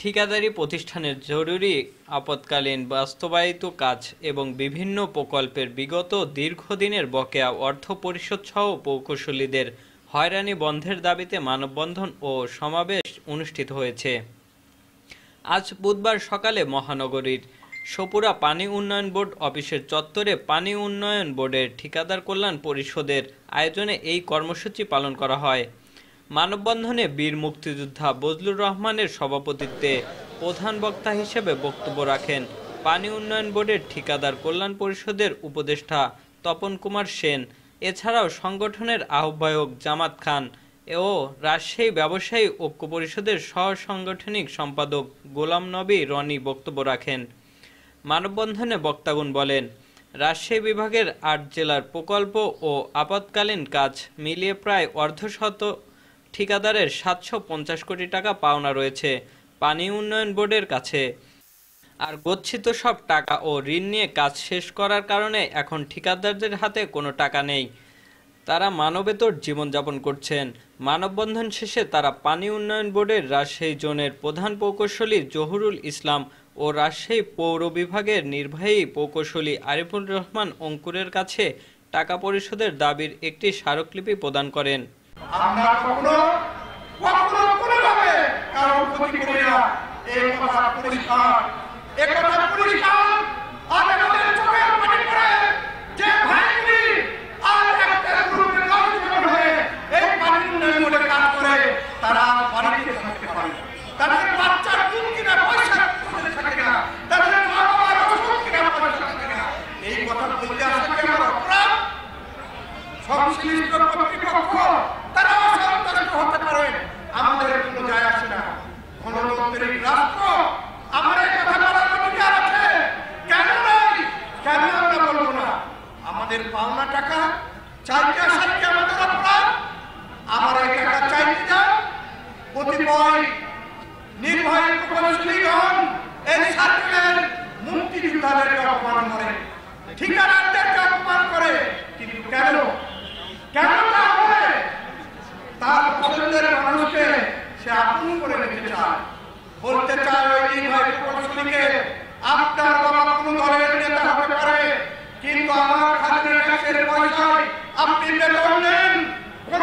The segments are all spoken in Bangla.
ঠিকাদারি প্রতিষ্ঠানের জরুরি আপৎকালীন বাস্তবায়িত কাজ এবং বিভিন্ন প্রকল্পের বিগত দীর্ঘদিনের বকেয়া অর্থ পরিশোধ সহ প্রকৌশলীদের হয়রানি বন্ধের দাবিতে মানববন্ধন ও সমাবেশ অনুষ্ঠিত হয়েছে। আজ বুধবার সকালে মহানগরীর সপুরা পানি উন্নয়ন বোর্ড অফিসের চত্বরে পানি উন্নয়ন বোর্ডের ঠিকাদার কল্যাণ পরিষদের আয়োজনে এই কর্মসূচি পালন করা হয়। মানববন্ধনে বীর মুক্তিযোদ্ধা বজলুর রহমানের সভাপতিত্বে প্রধান বক্তা হিসেবে বক্তব্য রাখেন পানি উন্নয়ন বোর্ডের ঠিকাদার কল্যাণ পরিষদের উপদেষ্টা তপন কুমার সেন। এছাড়াও সংগঠনের আহ্বায়ক জামাত খান ও রাজশাহী ব্যবসায়ী ঐক্য পরিষদের সহ সাংগঠনিক সম্পাদক গোলাম নবী রনি বক্তব্য রাখেন। মানববন্ধনে বক্তাগুন বলেন, রাজশাহী বিভাগের আট জেলার প্রকল্প ও আপৎকালীন কাজ মিলিয়ে প্রায় অর্ধশত ঠিকাদারের সাতশো পঞ্চাশ কোটি টাকা পাওনা রয়েছে পানি উন্নয়ন বোর্ডের কাছে। আর গচ্ছিত সব টাকা ও ঋণ নিয়ে কাজ শেষ করার কারণে এখন ঠিকাদারদের হাতে কোনো টাকা নেই। তারা মানবেতর জীবনযাপন করছেন। মানববন্ধন শেষে তারা পানি উন্নয়ন বোর্ডের রাজশাহী জোনের প্রধান প্রকৌশলী জহুরুল ইসলাম ও রাজশাহী পৌর বিভাগের নির্বাহী প্রকৌশলী আরিফুল রহমান অঙ্কুরের কাছে টাকা পরিশোধের দাবির একটি স্মারকলিপি প্রদান করেন। আমরা কখনো কখনো কোনোভাবে কারও ক্ষতি করি না। এই কথা পরিষ্কার। এ কথা পরিষ্কার। আর আমাদের চোখের পানি পড়ে যে ভাইগুলি আর একটা গ্রুপের রাজনীতি হয়ে এই পানি উন্নয়ন কাজ করে, তারা বাড়িতে থাকতে পারে তাদের বাচ্চার দুধ কিনা পয়সা থাকে না। তাদের মা বাবার ওষুধ কিনা পয়সা থাকে না। এই কথা বলতে আসলে আমার সংশ্লিষ্ট কর্তৃপক্ষ তারা অসন্তুষ্ট হতে পারে আমাদের কোনো যায় আসে না গণতন্ত্রের রাষ্ট্র আমার এই কথা বলার অধিকার আছে কেন নাই কেন আমরা বলব না আমাদের পাওনা টাকা চাইতে আসার আমাদের অপরাধ। আমার এই টাকা চাইতে যান কতিপয় নির্ভয় প্রকৌশলীগণ এই সার্কেলের মুক্তিযোদ্ধাদেরকে অপমান করে। ঠিকাদারদেরকে অপমান করে। কিন্তু কেন? কেন তা হবে? তার পছন্দের মানুষকে সে আপন করে নিতে চায়। বলতে চায় ওই নির্ভয় প্রকৌশলীকে, আপনার বাবা কোনো দলের নেতা হতে পারে, কিন্তু আমার ট্যাক্সের পয়সায় আপনি বেতন নেন কোন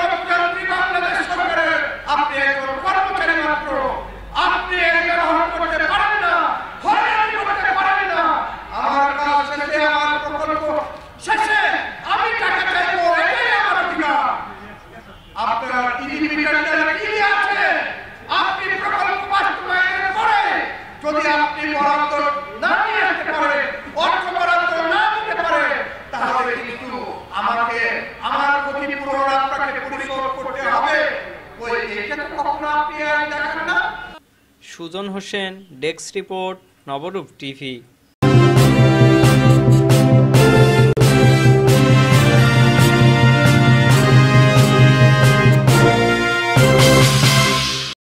বাংলাদেশ সরকারের আপনি একজন কর্মচারী মাত্র। আপনি না আপনার কি আছে, আপনি প্রকল্প বাস্তবায়নের আপনি বরাদ্দ না নিয়ে আসতে পারে অর্থ বরাদ্দ না দিতে পারে তাহলে কিন্তু আমাকে আমার ক্ষতিপূরণ আপনাকে পরিশোধ করতে হবে ওই এটা তো কখনো আপনি আর দেখান না Sujon Hossain desk report Nabarup TV.